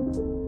you